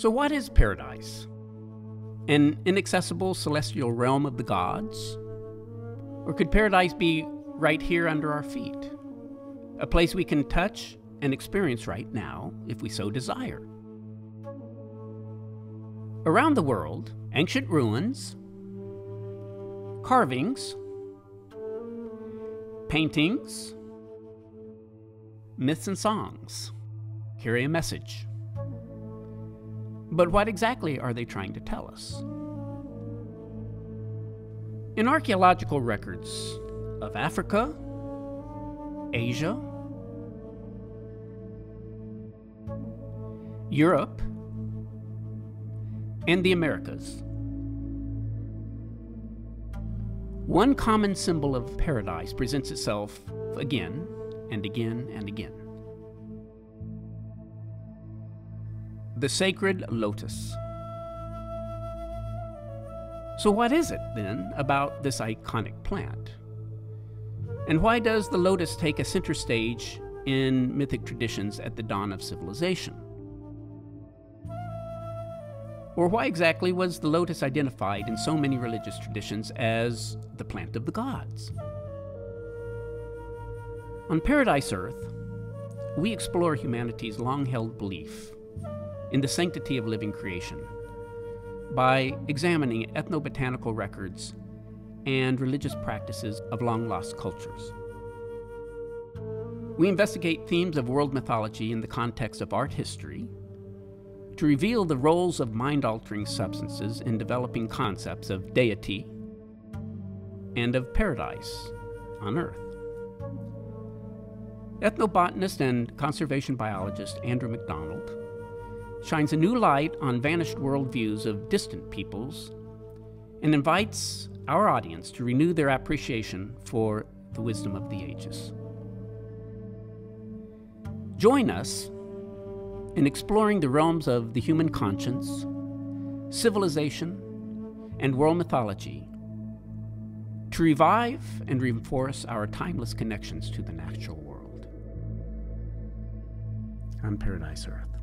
So, what is paradise? An inaccessible celestial realm of the gods? Or could paradise be right here under our feet? A place we can touch and experience right now if we so desire. Around the world, ancient ruins, carvings, paintings, myths and songs carry a message. But what exactly are they trying to tell us? In archaeological records of Africa, Asia, Europe, and the Americas, one common symbol of paradise presents itself again and again and again. the sacred lotus. So, what is it then about this iconic plant? And why does the lotus take a center stage in mythic traditions at the dawn of civilization? Or why exactly was the lotus identified in so many religious traditions as the plant of the gods? On Paradise Earth, we explore humanity's long held belief in the sanctity of living creation by examining ethnobotanical records and religious practices of long lost cultures. We investigate themes of world mythology in the context of art history to reveal the roles of mind altering substances in developing concepts of deity and of paradise on Earth. Ethnobotanist and conservation biologist Andrew McDonald shines a new light on vanished worldviews of distant peoples and invites our audience to renew their appreciation for the wisdom of the ages. Join us in exploring the realms of the human conscience, civilization, and world mythology to revive and reinforce our timeless connections to the natural world. On Paradise Earth.